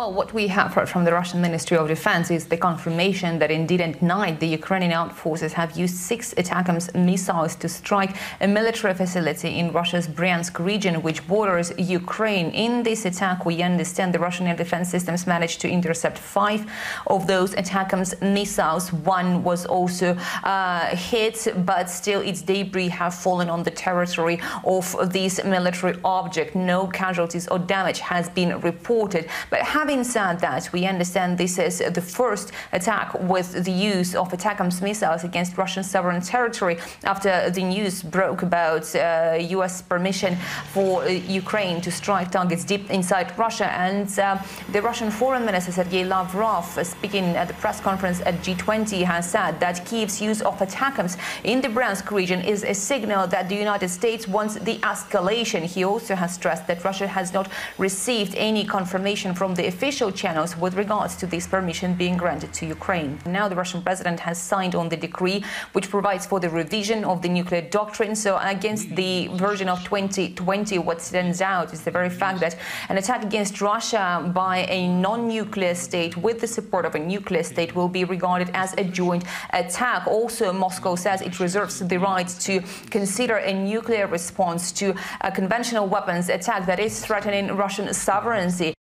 Well, what we have heard from the Russian Ministry of Defense is the confirmation that indeed at night the Ukrainian armed forces have used six ATACMS missiles to strike a military facility in Russia's Bryansk region, which borders Ukraine. In this attack, we understand the Russian air defense systems managed to intercept five of those ATACMS missiles. One was also uh, hit, but still its debris have fallen on the territory of this military object. No casualties or damage has been reported. But having Having said that, we understand this is the first attack with the use of ATACMS missiles against Russian sovereign territory after the news broke about uh, U.S. permission for uh, Ukraine to strike targets deep inside Russia. And uh, the Russian Foreign Minister Sergei Lavrov, uh, speaking at the press conference at G20, has said that Kiev's use of ATACMS in the Bryansk region is a signal that the United States wants the escalation. He also has stressed that Russia has not received any confirmation from the official channels with regards to this permission being granted to Ukraine. Now the Russian president has signed on the decree which provides for the revision of the nuclear doctrine. So against the version of 2020, what stands out is the very fact that an attack against Russia by a non-nuclear state with the support of a nuclear state will be regarded as a joint attack. Also, Moscow says it reserves the right to consider a nuclear response to a conventional weapons attack that is threatening Russian sovereignty.